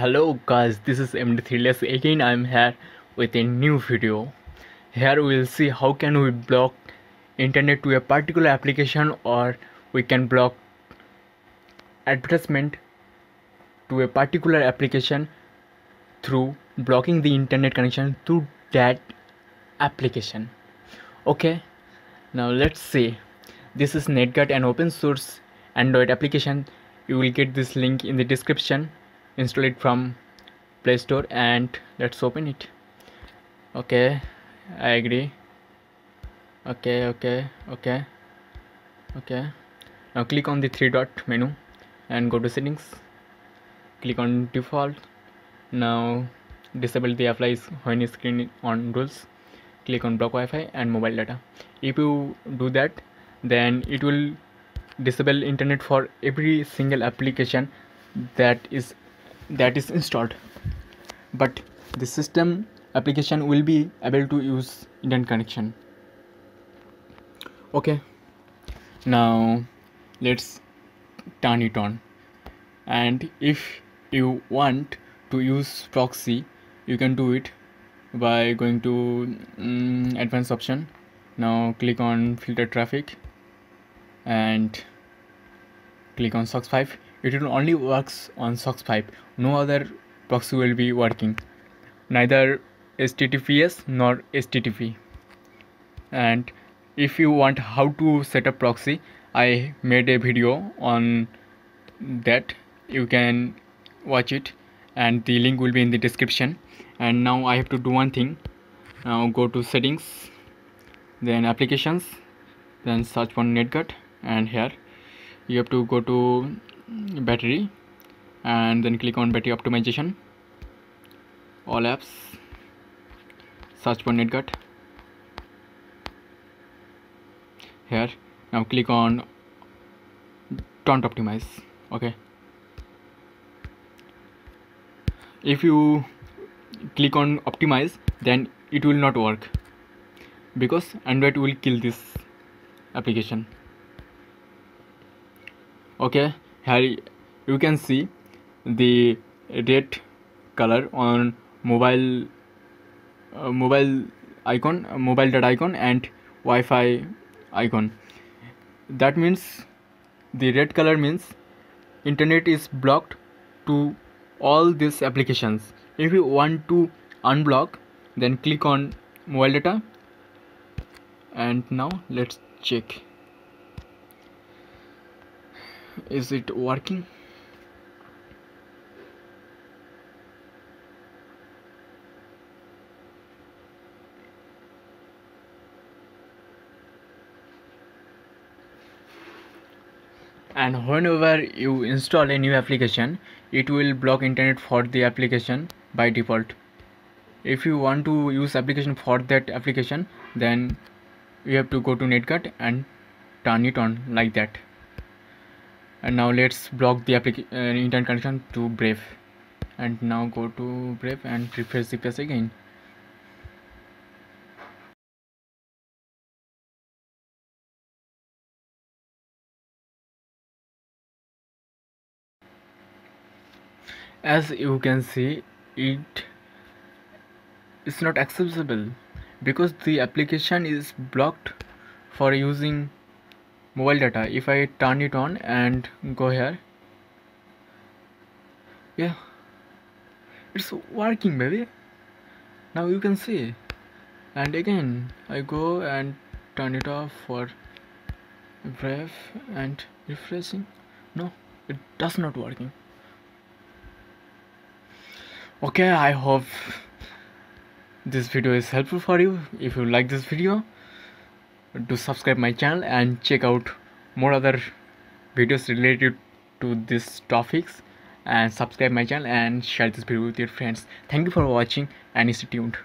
hello guys this is md3lias again i'm here with a new video. Here we will see how can we block internet to a particular application or we can block advertisement to a particular application through blocking the internet connection to that application. Okay now let's see. This is netguard an open source android application. You will get this link in the description install it from play store and let's open it. Okay i agree. Okay okay okay okay. Now click on the three dot menu and go to settings. Click on default. Now disable the applies when screen on rules. Click on block Wi-Fi and mobile data. If you do that then it will disable internet for every single application that is that is installed. But the system application will be able to use internet connection. Okay. Now let's turn it on. And if you want to use proxy you can do it by going to um, advanced option. Now click on filter traffic and click on SOCKS 5 it will only works on SOCKS 5 no other proxy will be working. Neither HTTPS nor HTTP and if you want how to set up proxy I made a video on that. You can watch it and the link will be in the description. And now I have to do one thing. Now go to settings then applications then search for netguard and here. You have to go to battery and then click on battery optimization. All apps. Search for netguard here. Now click on don't optimize. Okay. If you click on optimize then it will not work because android will kill this application. Okay here you can see the red color on mobile uh, mobile icon uh, mobile data icon and wi-fi icon. That means the red color means internet is blocked to all these applications. If you want to unblock then click on mobile data. And now let's check is it working? And whenever you install a new application it will block internet for the application by default. If you want to use application for that application then you have to go to netguard and turn it on like that and now let's block the uh, internet connection to brave. And now go to brave and refresh the page again. As you can see it is not accessible because the application is blocked for using mobile data. If I turn it on and go here. Yeah. It's working baby. Now you can see. And again I go and turn it off for brave and refreshing. No it does not working. Okay I hope this video is helpful for you. If you like this video do subscribe my channel and check out more other videos related to these topics. And subscribe my channel and share this video with your friends. Thank you for watching and stay tuned